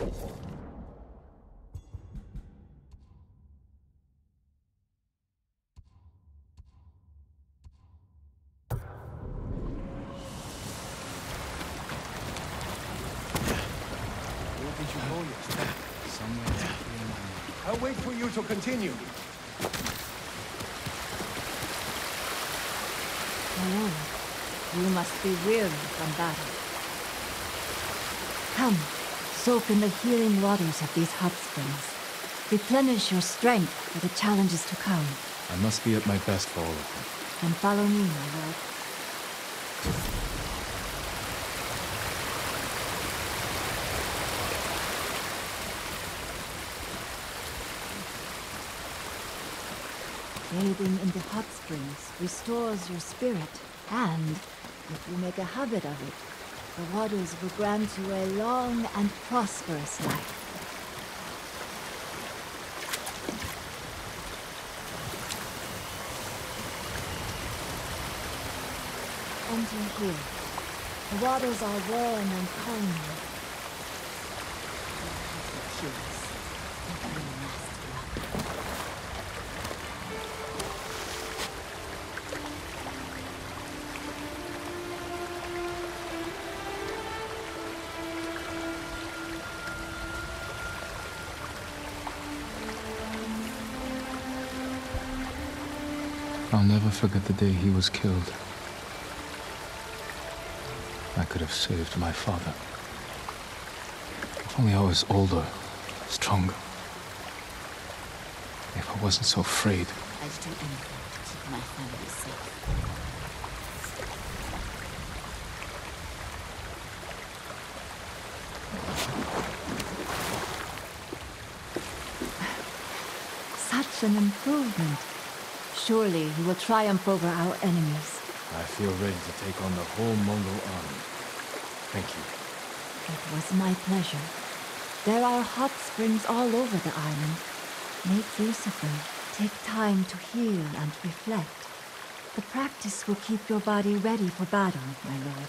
i wait for you to continue. Oh, you must be weary from battle. Come soak in the healing waters of these hot springs. Replenish your strength for the challenges to come. I must be at my best for all of them. Then follow me, my lord. Bathing in the hot springs restores your spirit, and if you make a habit of it, the waters will grant you a long and prosperous life. And Enter here. The waters are warm and calming. I'll never forget the day he was killed. I could have saved my father. If only I was older, stronger. If I wasn't so afraid. I'd do anything to keep my family safe. Such an improvement. Surely he will triumph over our enemies. I feel ready to take on the whole Mongol army. Thank you. It was my pleasure. There are hot springs all over the island. Make use of them. Take time to heal and reflect. The practice will keep your body ready for battle, my lord.